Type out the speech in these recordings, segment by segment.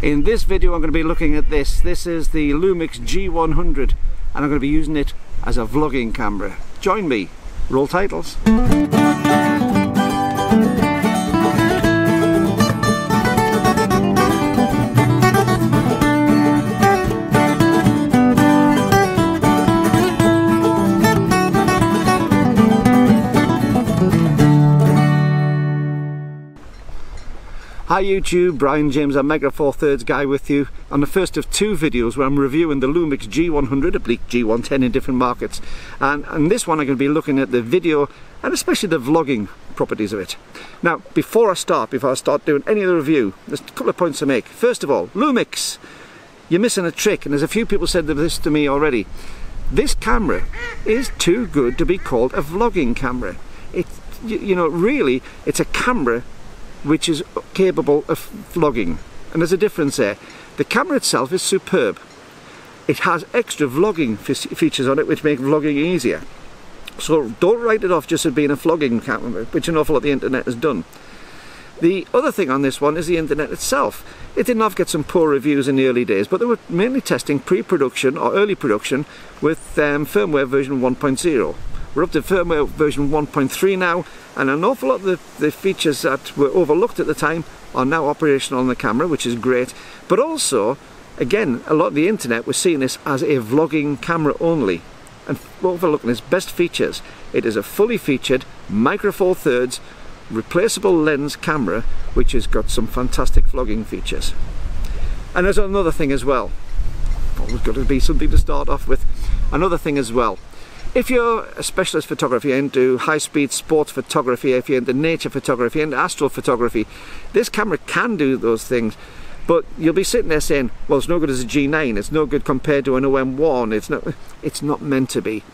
In this video I'm going to be looking at this. This is the Lumix G100 and I'm going to be using it as a vlogging camera. Join me. Roll titles. Hi YouTube, Brian James, I'm Micro Four Thirds guy with you on the first of two videos where I'm reviewing the Lumix G100, oblique G110 in different markets. And, and this one I'm going to be looking at the video and especially the vlogging properties of it. Now, before I start, before I start doing any of the review, there's a couple of points to make. First of all, Lumix, you're missing a trick, and there's a few people said this to me already. This camera is too good to be called a vlogging camera. It, you know, really, it's a camera which is capable of vlogging. And there's a difference there. The camera itself is superb. It has extra vlogging features on it which make vlogging easier. So don't write it off just as being a vlogging camera, which an awful lot of the internet has done. The other thing on this one is the internet itself. It did not get some poor reviews in the early days, but they were mainly testing pre-production or early production with um, firmware version 1.0. We're up to firmware version 1.3 now, and an awful lot of the, the features that were overlooked at the time are now operational on the camera, which is great. But also, again, a lot of the internet was seeing this as a vlogging camera only. And overlooking its best features, it is a fully featured Micro Four Thirds replaceable lens camera, which has got some fantastic vlogging features. And there's another thing as well. Always got to be something to start off with. Another thing as well. If you're a specialist photography do high-speed sports photography, if you're into nature photography and astrophotography, this camera can do those things. But you'll be sitting there saying, well, it's no good as a G9, it's no good compared to an OM1, it's not, it's not meant to be.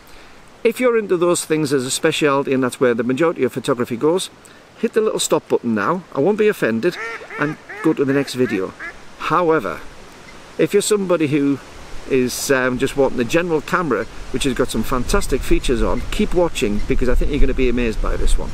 If you're into those things as a speciality and that's where the majority of photography goes, hit the little stop button now, I won't be offended, and go to the next video. However, if you're somebody who is um, just wanting the general camera which has got some fantastic features on keep watching because I think you're going to be amazed by this one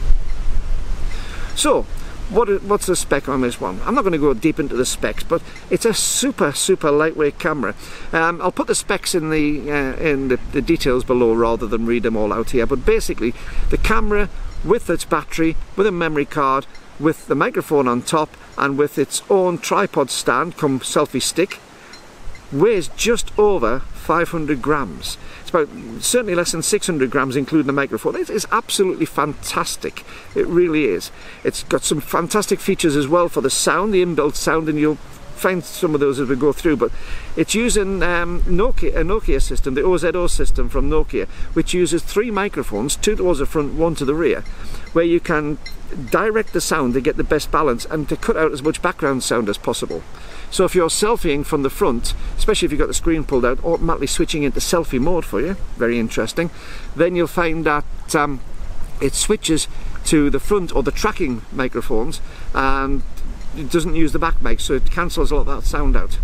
so what, what's the spec on this one? I'm not going to go deep into the specs, but it's a super, super lightweight camera. Um, I'll put the specs in the uh, in the, the, details below rather than read them all out here. But basically, the camera with its battery, with a memory card, with the microphone on top, and with its own tripod stand, come selfie stick, weighs just over 500 grams. It's about certainly less than 600 grams including the microphone. It is absolutely fantastic. It really is. It's got some fantastic features as well for the sound, the inbuilt sound, and you'll find some of those as we go through but it's using um, Nokia, a Nokia system, the OZO system from Nokia which uses three microphones, two towards the front, one to the rear where you can direct the sound to get the best balance and to cut out as much background sound as possible. So if you're selfieing from the front, especially if you've got the screen pulled out, automatically switching into selfie mode for you, very interesting, then you'll find that um, it switches to the front or the tracking microphones and it doesn't use the back mic so it cancels a lot of that sound out.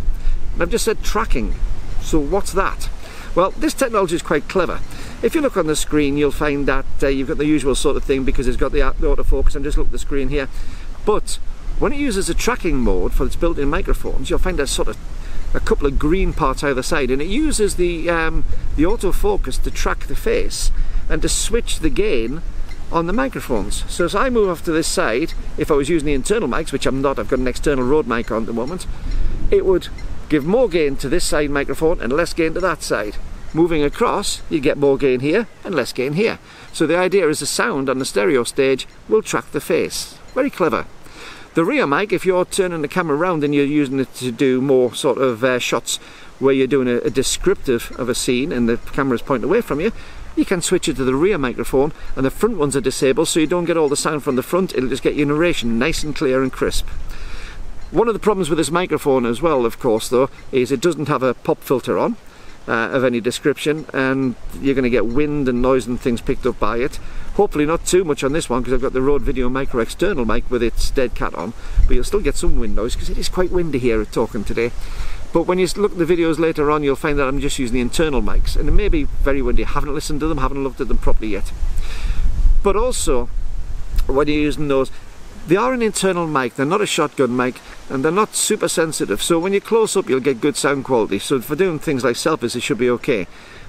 And I've just said tracking, so what's that? Well, this technology is quite clever. If you look on the screen, you'll find that uh, you've got the usual sort of thing because it's got the, autofocus. I'm just look at the screen here. But when it uses a tracking mode for its built-in microphones, you'll find a sort of a couple of green parts either side, and it uses the um, the autofocus to track the face and to switch the gain on the microphones. So as I move off to this side, if I was using the internal mics, which I'm not, I've got an external Rode mic on at the moment, it would give more gain to this side microphone and less gain to that side. Moving across, you get more gain here and less gain here. So the idea is the sound on the stereo stage will track the face. Very clever. The rear mic, if you're turning the camera around and you're using it to do more sort of uh, shots where you're doing a, a, descriptive of a scene and the camera's pointing away from you, you can switch it to the rear microphone and the front ones are disabled so you don't get all the sound from the front, it'll just get your narration nice and clear and crisp. One of the problems with this microphone as well, of course, though, is it doesn't have a pop filter on uh, of any description and you're going to get wind and noise and things picked up by it. Hopefully not too much on this one because I've got the Rode Video Micro external mic with its dead cat on but you'll still get some wind noise because it is quite windy here at Talkin today. But when you look at the videos later on you'll find that I'm just using the internal mics and it may be very windy. I haven't listened to them, haven't looked at them properly yet. But also when you're using those They are an internal mic, they're not a shotgun mic, and they're not super sensitive, so when you're close up you'll get good sound quality. So for doing things like selfies it should be okay.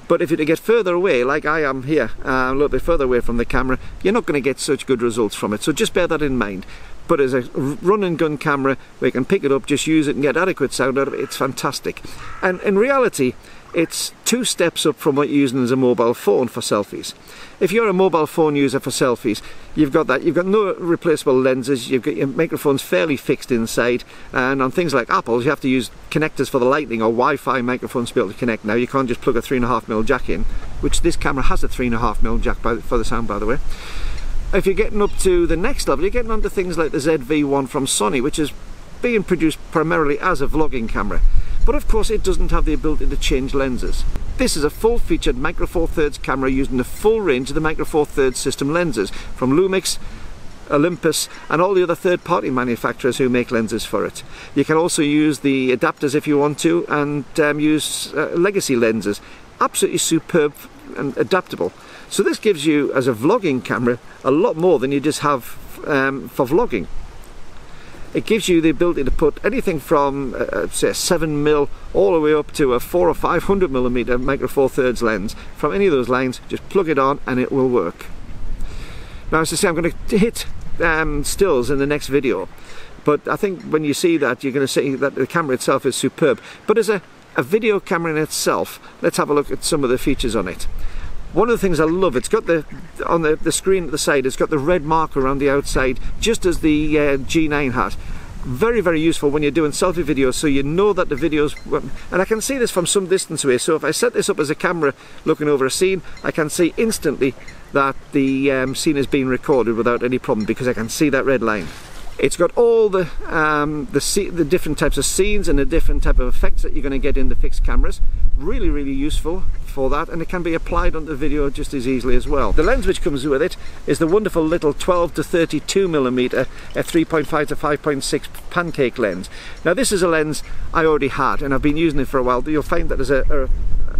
But if you get further away, like I am here, uh, a little bit further away from the camera, you're not going to get such good results from it. So just bear that in mind. But as a run and gun camera you can pick it up, just use it and get adequate sound out of it, it's fantastic. And in reality, it's two steps up from what you're using as a mobile phone for selfies. If you're a mobile phone user for selfies, you've got that. You've got no replaceable lenses. You've got your microphones fairly fixed inside, and on things like Apple's, you have to use connectors for the Lightning or Wi-Fi microphones to be able to connect. Now you can't just plug a three and a half mil jack in, which this camera has a three and a half mil jack by, for the sound, by the way. If you're getting up to the next level, you're getting onto things like the ZV-1 from Sony, which is being produced primarily as a vlogging camera but of course it doesn't have the ability to change lenses. This is a full-featured Micro Four Thirds camera using the full range of the Micro Four Thirds system lenses from Lumix, Olympus and all the other third-party manufacturers who make lenses for it. You can also use the adapters if you want to and um, use uh, legacy lenses. Absolutely superb and adaptable. So this gives you, as a vlogging camera, a lot more than you just have um, for vlogging it gives you the ability to put anything from uh, uh say a 7 mil all the way up to a 4 or 500 millimeter micro four thirds lens. From any of those lines just plug it on and it will work. Now as I say I'm going to hit um, stills in the next video but I think when you see that you're going to see that the camera itself is superb. But as a, a video camera in itself let's have a look at some of the features on it one of the things I love, it's got the, on the, the screen at the side, it's got the red marker around the outside, just as the uh, G9 had. Very, very useful when you're doing selfie videos, so you know that the videos, and I can see this from some distance away, so if I set this up as a camera looking over a scene, I can see instantly that the um, scene is being recorded without any problem because I can see that red line. It's got all the um, the, the different types of scenes and the different type of effects that you're going to get in the fixed cameras. Really, really useful for that, and it can be applied onto the video just as easily as well. The lens which comes with it is the wonderful little 12 to 32 millimeter f3.5 to 5.6 pancake lens. Now this is a lens I already had, and I've been using it for a while. You'll find that there's a,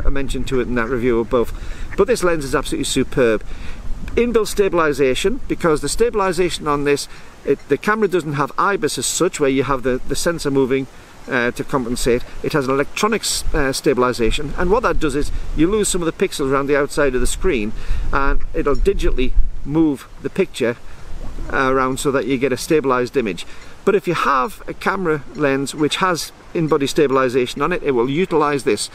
a, a mention to it in that review above. But this lens is absolutely superb inbuilt stabilization because the stabilization on this it, the camera doesn't have IBIS as such where you have the, the sensor moving uh, to compensate. It has an electronic uh, stabilization and what that does is you lose some of the pixels around the outside of the screen and it'll digitally move the picture around so that you get a stabilized image. But if you have a camera lens which has in-body stabilization on it, it will utilize this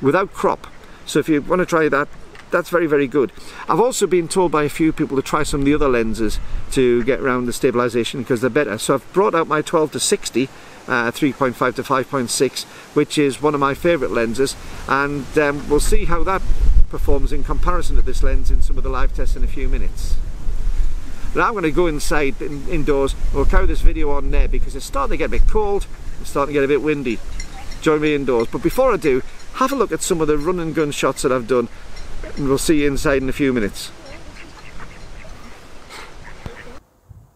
without crop. So if you want to try that, that's very very good. I've also been told by a few people to try some of the other lenses to get around the stabilization because they're better. So I've brought out my 12 to 60 uh, 3.5 to 5.6 which is one of my favorite lenses. And um, we'll see how that performs in comparison to this lens in some of the live tests in a few minutes. Now I'm going to go inside in, indoors. We'll carry this video on there because it's starting to get a bit cold it's starting to get a bit windy. Join me indoors. But before I do have a look at some of the run and gun shots that I've done and we'll see you inside in a few minutes.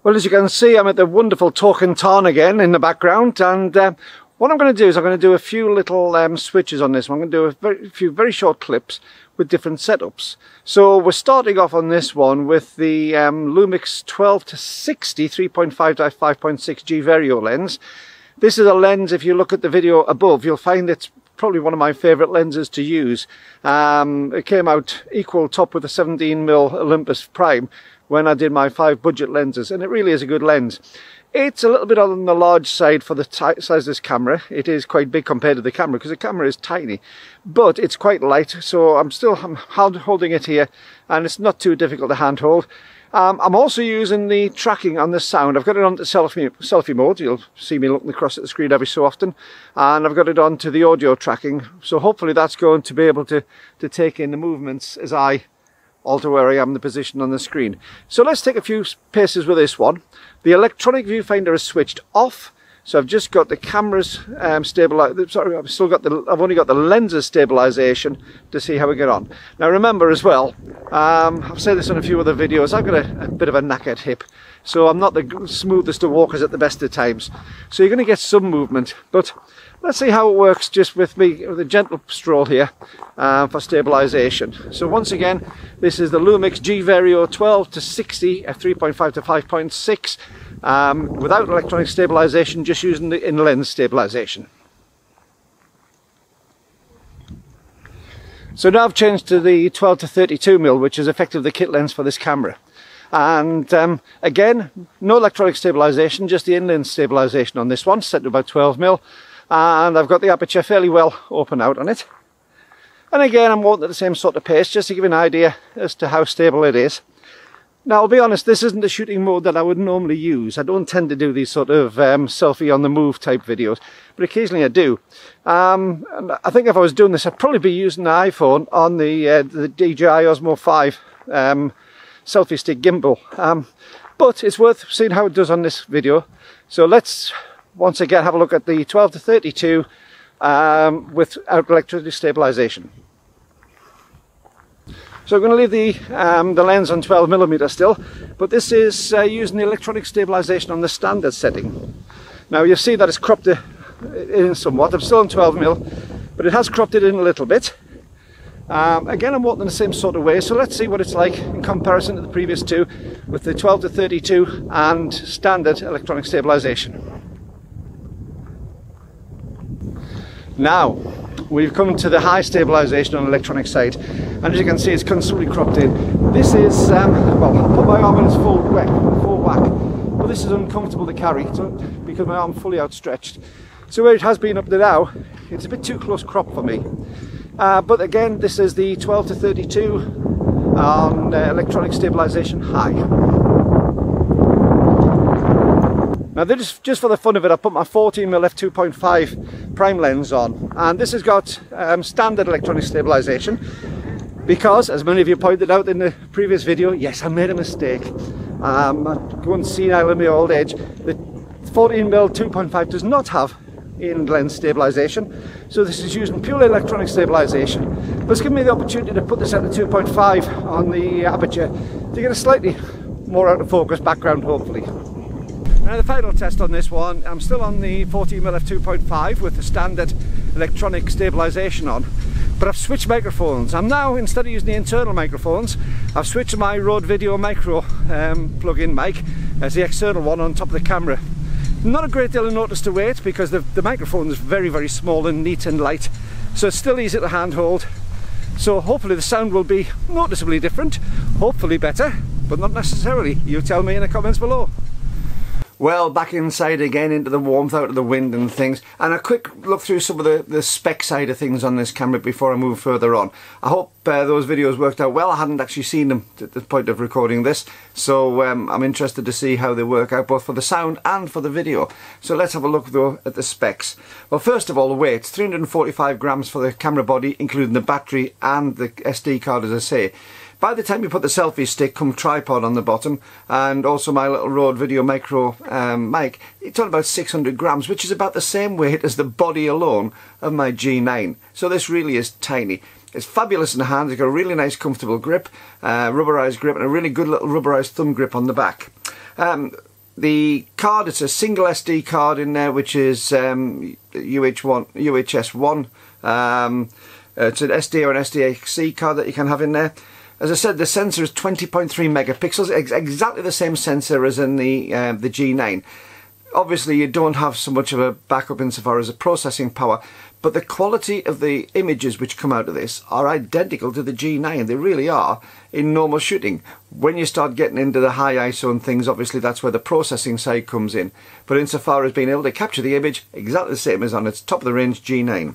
Well, as you can see, I'm at the wonderful Talkin Tarn again in the background, and uh, what I'm going to do is I'm going to do a few little um, switches on this. One. I'm going to do a very, few very short clips with different setups. So we're starting off on this one with the um, Lumix 12 to 60 3.5 to 5.6 G Vario lens. This is a lens, if you look at the video above, you'll find it's probably one of my favourite lenses to use. Um, it came out equal top with the 17mm Olympus Prime when I did my five budget lenses and it really is a good lens. It's a little bit on the large side for the size of this camera. It is quite big compared to the camera because the camera is tiny, but it's quite light. So I'm still I'm holding it here and it's not too difficult to handhold. Um, I'm also using the tracking on the sound. I've got it on to selfie, selfie mode. You'll see me looking across at the screen every so often. And I've got it on to the audio tracking. So hopefully that's going to be able to, to take in the movements as I alter where I am the position on the screen. So let's take a few paces with this one. The electronic viewfinder is switched off so I've just got the cameras um, stabilized. Sorry, I've still got the. I've only got the lenses stabilization to see how we get on. Now remember as well, um, I've said this on a few other videos. I've got a, a bit of a knackered hip, so I'm not the smoothest of walkers at the best of times. So you're going to get some movement, but let's see how it works just with me with a gentle stroll here uh, for stabilization. So once again, this is the Lumix G Vario 12 to 60 f 3.5 to 5.6 um, without electronic stabilization, just using the in-lens stabilization. So now I've changed to the 12 to 32 mm, which is effectively the kit lens for this camera. And um, again, no electronic stabilization, just the in-lens stabilization on this one, set to about 12 mm. And I've got the aperture fairly well open out on it. And again, I'm walking at the same sort of pace, just to give you an idea as to how stable it is. Now, I'll be honest, this isn't a shooting mode that I would normally use. I don't tend to do these sort of um, selfie on the move type videos, but occasionally I do. Um, I think if I was doing this, I'd probably be using the iPhone on the, uh, the DJI Osmo 5 um, selfie stick gimbal. Um, but it's worth seeing how it does on this video. So let's once again have a look at the 12 to 32 um, without electricity stabilization. So I'm going to leave the, um, the lens on 12mm still, but this is uh, using the electronic stabilization on the standard setting. Now you'll see that it's cropped in somewhat, I'm still on 12mm, but it has cropped it in a little bit. Um, again, I'm walking in the same sort of way, so let's see what it's like in comparison to the previous two with the 12 to 32 and standard electronic stabilization. Now, we've come to the high stabilization on electronic side. And as you can see it's constantly cropped in. This is um, well I'll put my arm in its full whack full whack but this is uncomfortable to carry because my arm fully outstretched. So where it has been up to now it's a bit too close crop for me. Uh, but again this is the 12 to 32 on uh, electronic stabilization high now this, just for the fun of it, I put my 14mm f2.5 prime lens on and this has got um, standard electronic stabilization because, as many of you pointed out in the previous video, yes, I made a mistake. Um, I'm going senile in my old age. The 14mm 2.5 does not have in lens stabilization so this is using purely electronic stabilization but it's given me the opportunity to put this at the 2.5 on the aperture to get a slightly more out of focus background hopefully now the final test on this one, I'm still on the 14mm f2.5 with the standard electronic stabilization on, but I've switched microphones. I'm now, instead of using the internal microphones, I've switched my Rode Video Micro um, plug-in mic as the external one on top of the camera. Not a great deal of notice to wait because the, the microphone is very, very small and neat and light, so it's still easy to handhold. So hopefully the sound will be noticeably different, hopefully better, but not necessarily. You tell me in the comments below. Well, back inside again into the warmth out of the wind and things. And a quick look through some of the, the spec side of things on this camera before I move further on. I hope uh, those videos worked out well. I hadn't actually seen them at the point of recording this. So um, I'm interested to see how they work out both for the sound and for the video. So let's have a look though at the specs. Well, first of all, the weight. 345 grams for the camera body, including the battery and the SD card, as I say. By the time you put the selfie stick come tripod on the bottom and also my little Rode Video Micro um, mic, it's on about 600 grams, which is about the same weight as the body alone of my G9. So this really is tiny. It's fabulous in the hand, it's got a really nice comfortable grip, uh, rubberized grip and a really good little rubberized thumb grip on the back. Um, the card, it's a single SD card in there which is um, UH1, UHS1. Um, it's an SD or an SDXC card that you can have in there. As I said, the sensor is 20.3 megapixels, ex exactly the same sensor as in the, uh, the G9. Obviously, you don't have so much of a backup insofar as the processing power, but the quality of the images which come out of this are identical to the G9. They really are in normal shooting. When you start getting into the high ISO and things, obviously that's where the processing side comes in. But insofar as being able to capture the image, exactly the same as on its top of the range G9.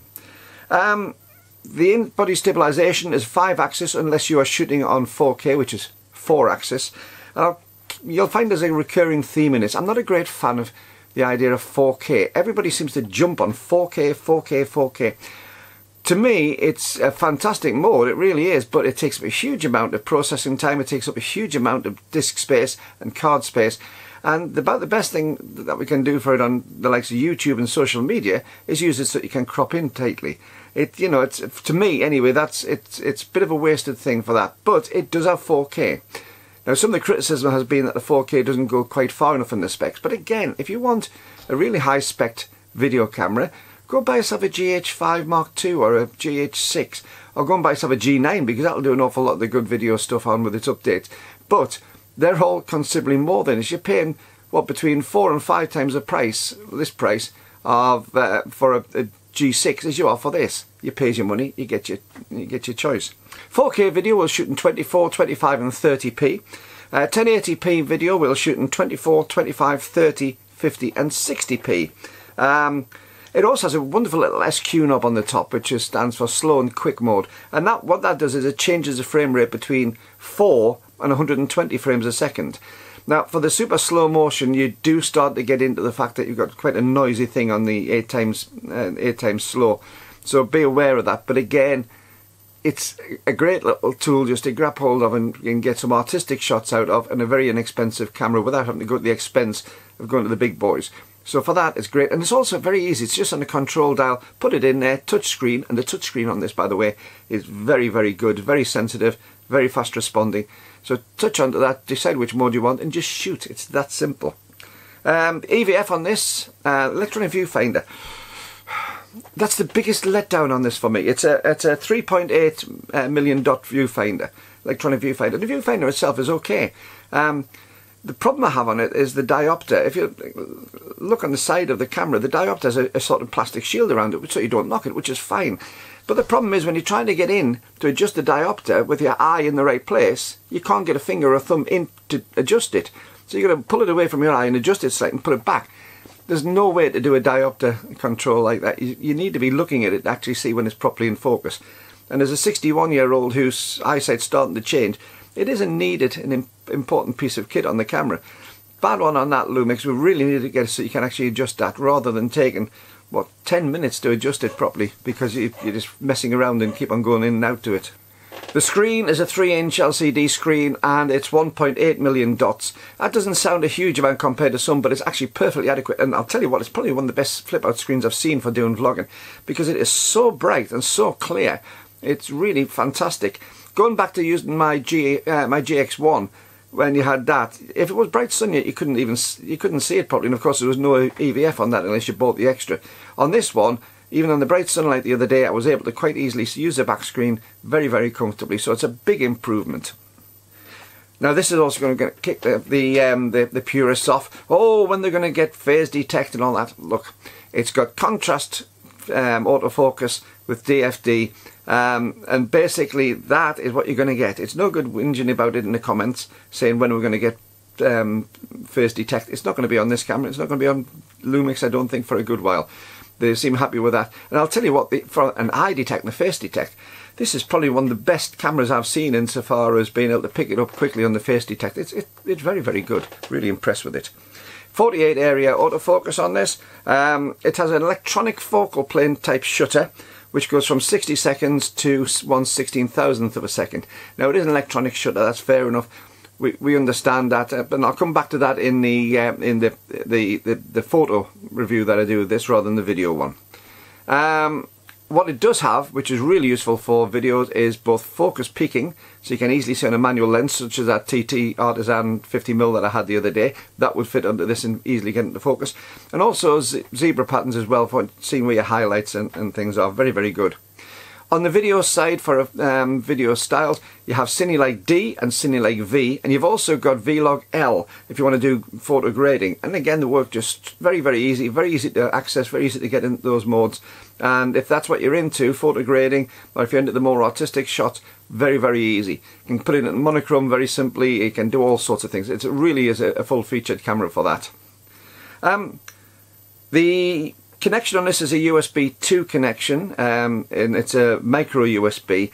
Um, the in-body stabilization is 5 axis unless you are shooting on 4K which is 4 axis. Uh, you'll find there's a recurring theme in this. I'm not a great fan of the idea of 4K. Everybody seems to jump on 4K, 4K, 4K. To me, it's a fantastic mode, it really is, but it takes up a huge amount of processing time, it takes up a huge amount of disk space and card space, and about the best thing that we can do for it on the likes of YouTube and social media is use it so you can crop in tightly it you know it's to me anyway that's it's it's a bit of a wasted thing for that but it does have 4k now some of the criticism has been that the 4k doesn't go quite far enough in the specs but again if you want a really high spec video camera go buy yourself a GH5 Mark II or a GH6 or go and buy yourself a G9 because that'll do an awful lot of the good video stuff on with its updates. But they're all considerably more than this. You're paying what between four and five times the price, this price of uh, for a, a G6 as you are for this. You pay your money, you get your you get your choice. 4K video will shoot in 24, 25 and 30p. Uh, 1080p video will shoot in 24, 25, 30, 50 and 60p. Um, it also has a wonderful little SQ knob on the top which stands for slow and quick mode and that what that does is it changes the frame rate between 4 and 120 frames a second. Now for the super slow motion you do start to get into the fact that you've got quite a noisy thing on the 8 times uh, 8 times slow so be aware of that but again it's a great little tool just to grab hold of and, and get some artistic shots out of and a very inexpensive camera without having to go to the expense of going to the big boys. So for that, it's great. And it's also very easy. It's just on a control dial. Put it in there, touch screen. And the touch screen on this, by the way, is very, very good. Very sensitive, very fast responding. So touch onto that, decide which mode you want, and just shoot. It's that simple. Um, EVF on this, uh, electronic viewfinder. That's the biggest letdown on this for me. It's a it's a 3.8 uh, dot viewfinder, electronic viewfinder. The viewfinder itself is okay. Um, the problem I have on it is the diopter. If you look on the side of the camera, the diopter has a, a, sort of plastic shield around it so you don't knock it, which is fine. But the problem is when you're trying to get in to adjust the diopter with your eye in the right place, you can't get a finger or a thumb in to adjust it. So you've got to pull it away from your eye and adjust it slightly and put it back. There's no way to do a diopter control like that. You, you need to be looking at it to actually see when it's properly in focus. And as a 61 year old whose eyesight's starting to change, it is a needed and important piece of kit on the camera. Bad one on that Lumix, we really need to get it so you can actually adjust that rather than taking, what, 10 minutes to adjust it properly because you, you're just messing around and keep on going in and out to it. The screen is a 3 inch LCD screen and it's 1.8 million dots. That doesn't sound a huge amount compared to some but it's actually perfectly adequate and I'll tell you what it's probably one of the best flip out screens I've seen for doing vlogging because it is so bright and so clear. It's really fantastic going back to using my G uh, my GX1 when you had that, if it was bright sunny, you couldn't even you couldn't see it properly. And of course, there was no EVF on that unless you bought the extra. On this one, even on the bright sunlight the other day, I was able to quite easily use the back screen very very comfortably. So it's a big improvement. Now this is also going to kick the the, um, the the purists off. Oh, when they're going to get phase detect and all that. Look, it's got contrast um, autofocus with DFD um, and basically that is what you're going to get. It's no good whinging about it in the comments saying when we're going to get um, phase detect. It's not going to be on this camera. It's not going to be on Lumix I don't think for a good while. They seem happy with that. And I'll tell you what, the, for an eye detect and a face detect, this is probably one of the best cameras I've seen insofar as being able to pick it up quickly on the face detect. It's, it, it's very, very good. Really impressed with it. 48 area autofocus on this. Um, it has an electronic focal plane type shutter which goes from 60 seconds to 1 16,000th of a second. Now it is an electronic shutter, that's fair enough. We, we understand that, uh, but I'll come back to that in the uh, in the, the, the the photo review that I do of this rather than the video one. Um, what it does have, which is really useful for videos, is both focus peaking, so you can easily see on a manual lens, such as that TT Artisan 50mm that I had the other day. That would fit under this and easily get into focus. And also zebra patterns as well for seeing where your highlights and, and things are. Very, very good. On the video side for um, video styles, you have Cinelike D and Cinelike V, and you've also got Vlog L if you want to do photo grading. And again, the work just very, very easy, very easy to access, very easy to get into those modes. And if that's what you're into, photo grading, or if you're into the more artistic shots, very, very easy. You can put it in monochrome very simply, you can do all sorts of things. It really is a, a full-featured camera for that. Um, the connection on this is a USB 2 connection um, and it's a micro USB.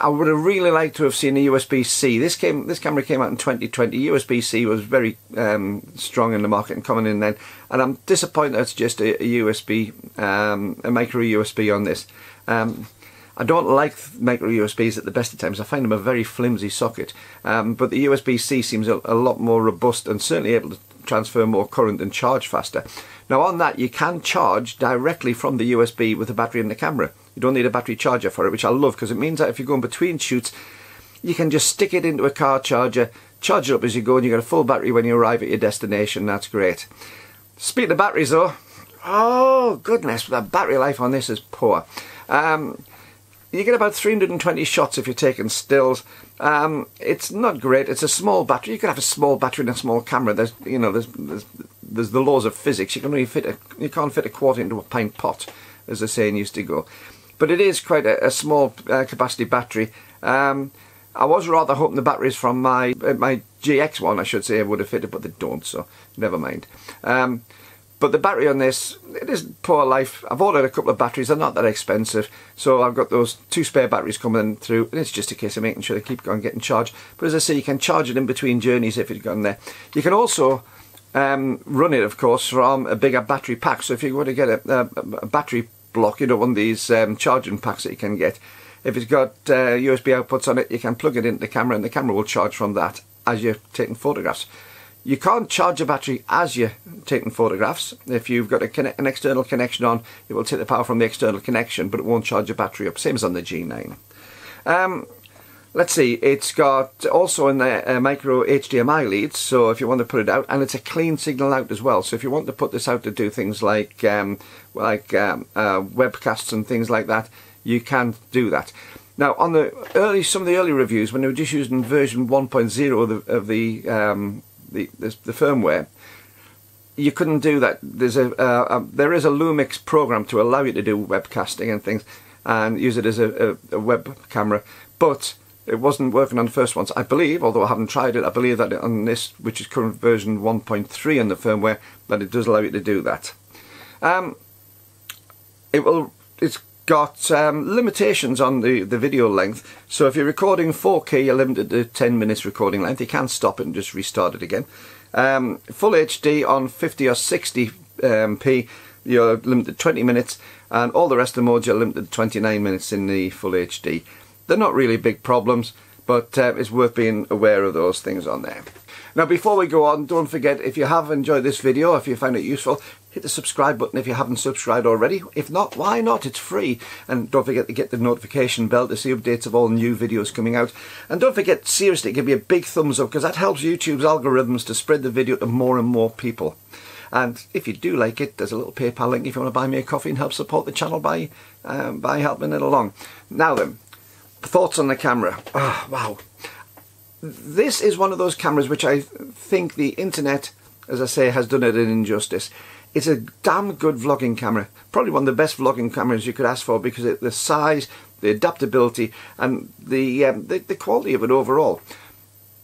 I would have really liked to have seen a USB-C. This came, this camera came out in 2020. USB-C was very um, strong in the market and coming in then, and I'm disappointed it's just a, a USB, um, a micro USB on this. Um, I don't like micro USBs at the best of times. I find them a very flimsy socket, um, but the USB-C seems a, a lot more robust and certainly able to transfer more current and charge faster. Now on that you can charge directly from the USB with the battery in the camera. You don't need a battery charger for it, which I love because it means that if you're going between shoots, you can just stick it into a car charger, charge it up as you go and you get a full battery when you arrive at your destination. That's great. Speaking of batteries though, oh goodness, the battery life on this is poor. Um, you get about 320 shots if you're taking stills. Um, it's not great. It's a small battery. You could have a small battery and a small camera. There's, you know, there's, there's, there's the laws of physics. You can only fit a, you can't fit a quarter into a pint pot, as the saying used to go. But it is quite a, a small uh, capacity battery. Um, I was rather hoping the batteries from my uh, my GX one, I should say, would have fitted, but they don't, so never mind. Um, but the battery on this, it is poor life. I've ordered a couple of batteries, they're not that expensive. So I've got those two spare batteries coming through, and it's just a case of making sure they keep going getting charged. But as I say, you can charge it in between journeys if it's gone there. You can also um, run it, of course, from a bigger battery pack. So if you want to get a, a, a battery block, you know, one of these um, charging packs that you can get, if it's got uh, USB outputs on it, you can plug it into the camera and the camera will charge from that as you're taking photographs. You can't charge a battery as you're taking photographs. If you've got an external connection on, it will take the power from the external connection, but it won't charge your battery up. Same as on the G9. Um, let's see, it's got also in the uh, micro HDMI leads, so if you want to put it out, and it's a clean signal out as well. So if you want to put this out to do things like um, like um, uh, webcasts and things like that, you can do that. Now, on the early, some of the early reviews, when they were just using version 1.0 of the, of the, um, the, the, the, firmware, you couldn't do that. There's a, uh, a, there is a Lumix program to allow you to do webcasting and things, and use it as a, a, a web camera, but it wasn't working on the first ones. I believe, although I haven't tried it, I believe that on this, which is current version 1.3 in the firmware, that it does allow you to do that. Um, it will. It's got um, limitations on the, the video length. So if you're recording 4K, you're limited to 10 minutes recording length. You can stop it and just restart it again. Um, full HD on 50 or 60 um, you're limited to 20 minutes, and all the rest of the modes you're limited to 29 minutes in the full HD. They're not really big problems, but uh, it's worth being aware of those things on there. Now before we go on, don't forget if you have enjoyed this video, if you found it useful, hit the subscribe button if you haven't subscribed already. If not, why not? It's free. And don't forget to get the notification bell to see updates of all new videos coming out. And don't forget, seriously, give me a big thumbs up because that helps YouTube's algorithms to spread the video to more and more people. And if you do like it, there's a little PayPal link if you want to buy me a coffee and help support the channel by um, by helping it along. Now then, thoughts on the camera. Oh, wow. This is one of those cameras which I think the internet, as I say, has done it an injustice. It's a damn good vlogging camera. Probably one of the best vlogging cameras you could ask for because of the size, the adaptability, and the, um, the, the quality of it overall.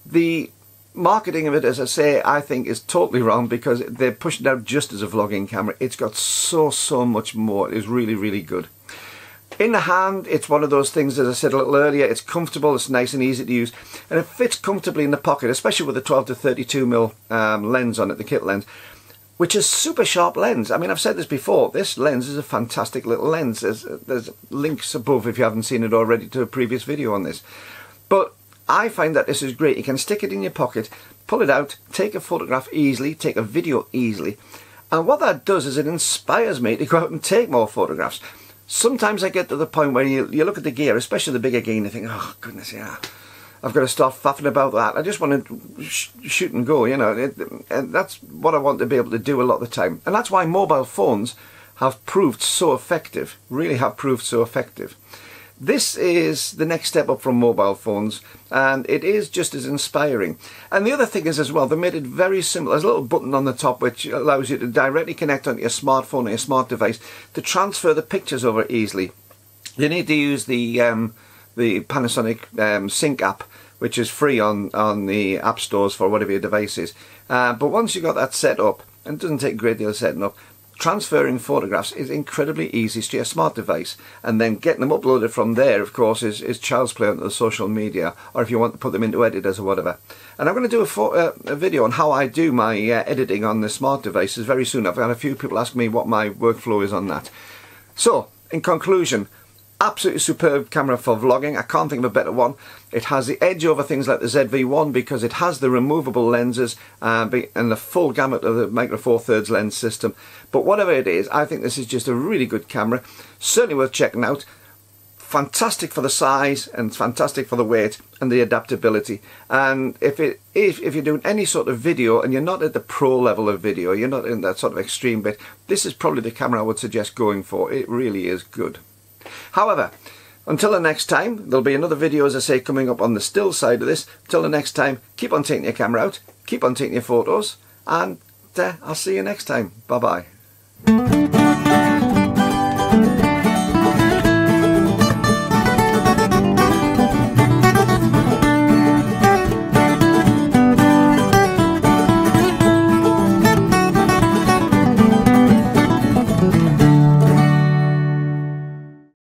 The marketing of it, as I say, I think is totally wrong because they're pushing it out just as a vlogging camera. It's got so, so much more. It is really, really good. In the hand, it's one of those things, as I said a little earlier, it's comfortable, it's nice and easy to use, and it fits comfortably in the pocket, especially with the 12 to 32 mil um, lens on it, the kit lens which is super sharp lens. I mean, I've said this before, this lens is a fantastic little lens. There's, there's links above if you haven't seen it already to a previous video on this. But I find that this is great. You can stick it in your pocket, pull it out, take a photograph easily, take a video easily. And what that does is it inspires me to go out and take more photographs. Sometimes I get to the point where you, you look at the gear, especially the bigger gear, and you think, oh goodness, yeah, I've got to stop faffing about that. I just want to sh shoot and go, you know. It, and that's what I want to be able to do a lot of the time. And that's why mobile phones have proved so effective, really have proved so effective. This is the next step up from mobile phones and it is just as inspiring. And the other thing is as well, they made it very simple. There's a little button on the top which allows you to directly connect onto your smartphone or your smart device to transfer the pictures over easily. You need to use the um, the Panasonic um, Sync app, which is free on, on the app stores for whatever your device is. Uh, but once you've got that set up, and it doesn't take a great deal of setting up, transferring photographs is incredibly easy to your smart device. And then getting them uploaded from there of course is, is child's play onto the social media or if you want to put them into editors or whatever. And I'm going to do a, uh, a video on how I do my uh, editing on the smart devices very soon. I've had a few people ask me what my workflow is on that. So in conclusion absolutely superb camera for vlogging. I can't think of a better one. It has the edge over things like the ZV-1 because it has the removable lenses uh, and the full gamut of the Micro Four Thirds lens system. But whatever it is, I think this is just a really good camera. Certainly worth checking out. Fantastic for the size and fantastic for the weight and the adaptability. And if it if, if you're doing any sort of video and you're not at the pro level of video, you're not in that sort of extreme bit, this is probably the camera I would suggest going for. It really is good. However, Until the next time, there'll be another video, as I say, coming up on the still side of this. Until the next time, keep on taking your camera out, keep on taking your photos, and uh, I'll see you next time. Bye-bye.